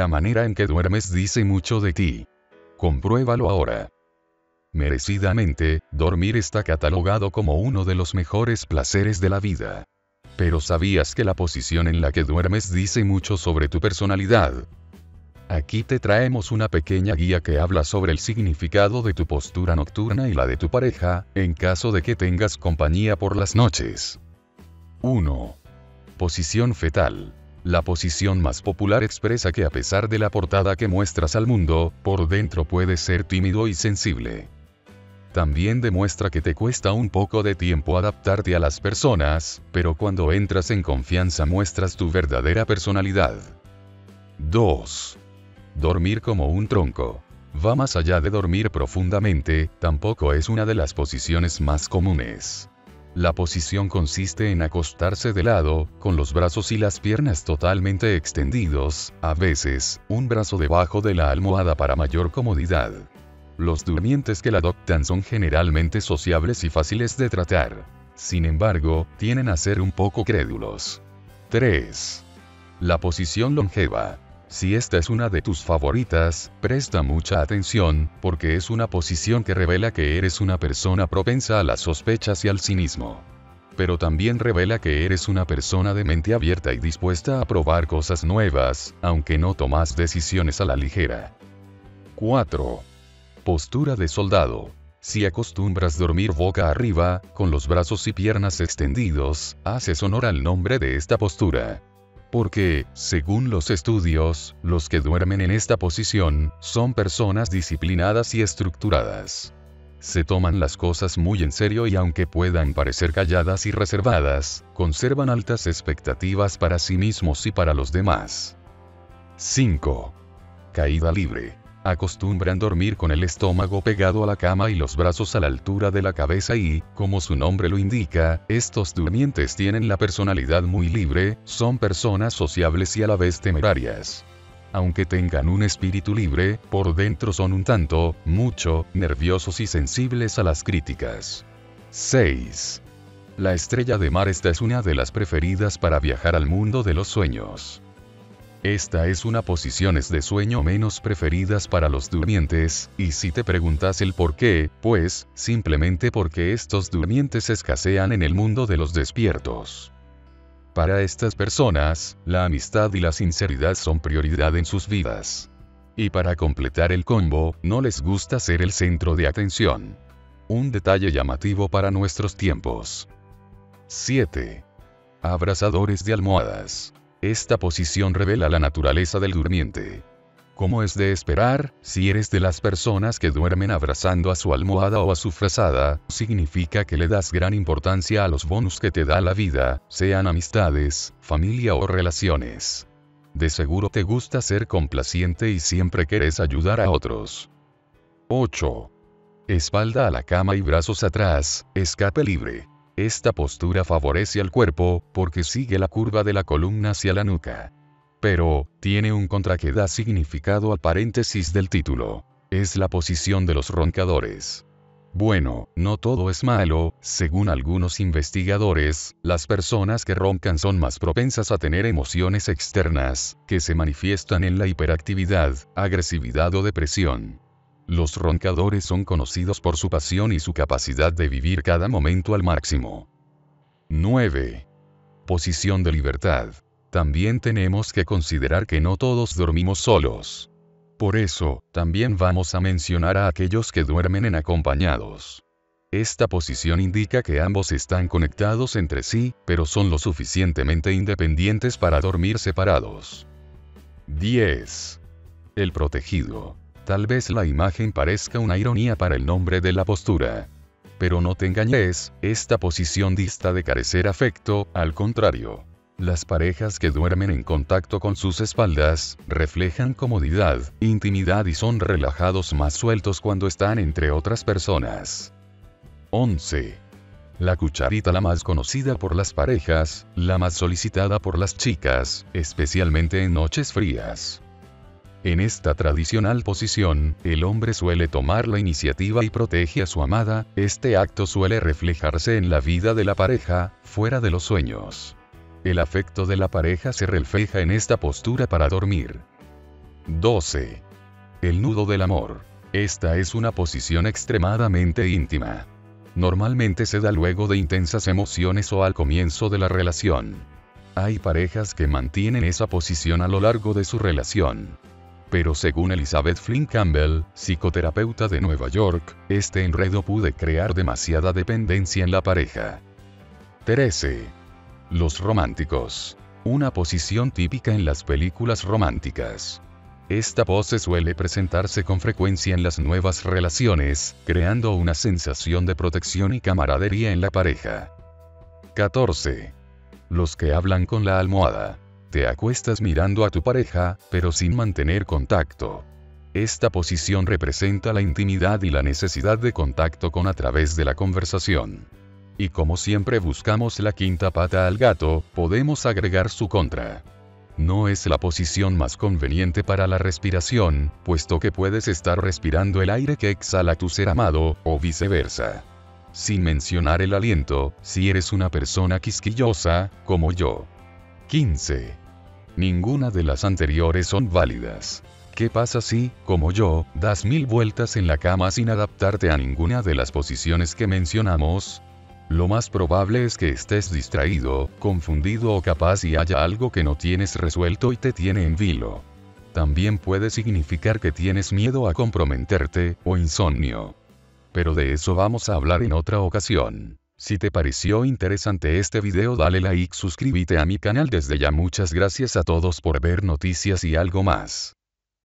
La manera en que duermes dice mucho de ti. Compruébalo ahora. Merecidamente, dormir está catalogado como uno de los mejores placeres de la vida. Pero ¿sabías que la posición en la que duermes dice mucho sobre tu personalidad? Aquí te traemos una pequeña guía que habla sobre el significado de tu postura nocturna y la de tu pareja, en caso de que tengas compañía por las noches. 1. Posición fetal. La posición más popular expresa que a pesar de la portada que muestras al mundo, por dentro puedes ser tímido y sensible. También demuestra que te cuesta un poco de tiempo adaptarte a las personas, pero cuando entras en confianza muestras tu verdadera personalidad. 2. Dormir como un tronco. Va más allá de dormir profundamente, tampoco es una de las posiciones más comunes. La posición consiste en acostarse de lado, con los brazos y las piernas totalmente extendidos, a veces, un brazo debajo de la almohada para mayor comodidad. Los durmientes que la adoptan son generalmente sociables y fáciles de tratar. Sin embargo, tienen a ser un poco crédulos. 3. La posición longeva. Si esta es una de tus favoritas, presta mucha atención, porque es una posición que revela que eres una persona propensa a las sospechas y al cinismo. Pero también revela que eres una persona de mente abierta y dispuesta a probar cosas nuevas, aunque no tomas decisiones a la ligera. 4. Postura de soldado. Si acostumbras dormir boca arriba, con los brazos y piernas extendidos, haces honor al nombre de esta postura. Porque, según los estudios, los que duermen en esta posición, son personas disciplinadas y estructuradas. Se toman las cosas muy en serio y aunque puedan parecer calladas y reservadas, conservan altas expectativas para sí mismos y para los demás. 5. Caída libre. Acostumbran dormir con el estómago pegado a la cama y los brazos a la altura de la cabeza y, como su nombre lo indica, estos durmientes tienen la personalidad muy libre, son personas sociables y a la vez temerarias. Aunque tengan un espíritu libre, por dentro son un tanto, mucho, nerviosos y sensibles a las críticas. 6. La estrella de mar esta es una de las preferidas para viajar al mundo de los sueños. Esta es una posiciones de sueño menos preferidas para los durmientes, y si te preguntas el por qué, pues, simplemente porque estos durmientes escasean en el mundo de los despiertos. Para estas personas, la amistad y la sinceridad son prioridad en sus vidas. Y para completar el combo, no les gusta ser el centro de atención. Un detalle llamativo para nuestros tiempos. 7. Abrazadores de almohadas. Esta posición revela la naturaleza del durmiente. Como es de esperar, si eres de las personas que duermen abrazando a su almohada o a su frazada, significa que le das gran importancia a los bonus que te da la vida, sean amistades, familia o relaciones. De seguro te gusta ser complaciente y siempre querés ayudar a otros. 8. Espalda a la cama y brazos atrás, escape libre. Esta postura favorece al cuerpo, porque sigue la curva de la columna hacia la nuca. Pero, tiene un contra que da significado al paréntesis del título. Es la posición de los roncadores. Bueno, no todo es malo, según algunos investigadores, las personas que roncan son más propensas a tener emociones externas, que se manifiestan en la hiperactividad, agresividad o depresión. Los roncadores son conocidos por su pasión y su capacidad de vivir cada momento al máximo. 9. Posición de libertad. También tenemos que considerar que no todos dormimos solos. Por eso, también vamos a mencionar a aquellos que duermen en acompañados. Esta posición indica que ambos están conectados entre sí, pero son lo suficientemente independientes para dormir separados. 10. El protegido. Tal vez la imagen parezca una ironía para el nombre de la postura. Pero no te engañes, esta posición dista de carecer afecto, al contrario. Las parejas que duermen en contacto con sus espaldas, reflejan comodidad, intimidad y son relajados más sueltos cuando están entre otras personas. 11. La cucharita la más conocida por las parejas, la más solicitada por las chicas, especialmente en noches frías. En esta tradicional posición, el hombre suele tomar la iniciativa y protege a su amada, este acto suele reflejarse en la vida de la pareja, fuera de los sueños. El afecto de la pareja se refleja en esta postura para dormir. 12. El nudo del amor. Esta es una posición extremadamente íntima. Normalmente se da luego de intensas emociones o al comienzo de la relación. Hay parejas que mantienen esa posición a lo largo de su relación. Pero según Elizabeth Flynn Campbell, psicoterapeuta de Nueva York, este enredo puede crear demasiada dependencia en la pareja. 13. Los románticos. Una posición típica en las películas románticas. Esta pose suele presentarse con frecuencia en las nuevas relaciones, creando una sensación de protección y camaradería en la pareja. 14. Los que hablan con la almohada. Te acuestas mirando a tu pareja, pero sin mantener contacto. Esta posición representa la intimidad y la necesidad de contacto con a través de la conversación. Y como siempre buscamos la quinta pata al gato, podemos agregar su contra no es la posición más conveniente para la respiración, puesto que puedes estar respirando el aire que exhala tu ser amado, o viceversa. Sin mencionar el aliento, si eres una persona quisquillosa, como yo. 15. Ninguna de las anteriores son válidas. ¿Qué pasa si, como yo, das mil vueltas en la cama sin adaptarte a ninguna de las posiciones que mencionamos? Lo más probable es que estés distraído, confundido o capaz y haya algo que no tienes resuelto y te tiene en vilo. También puede significar que tienes miedo a comprometerte, o insomnio. Pero de eso vamos a hablar en otra ocasión. Si te pareció interesante este video dale like suscríbete a mi canal desde ya muchas gracias a todos por ver noticias y algo más.